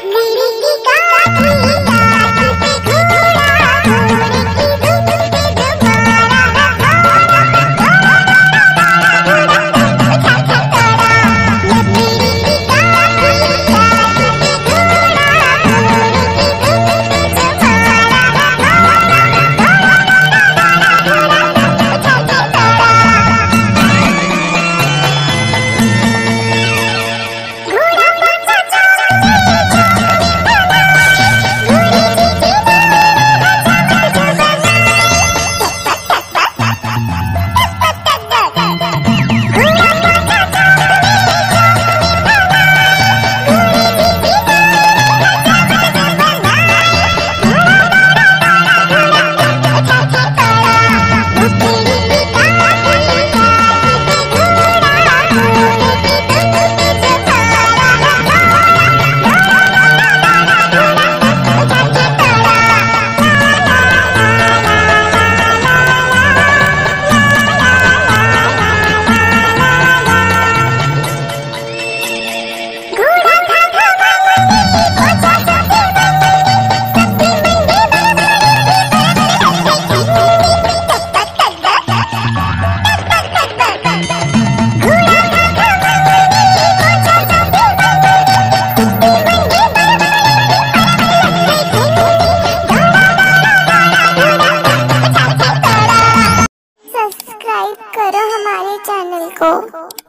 Good. हमारे channel को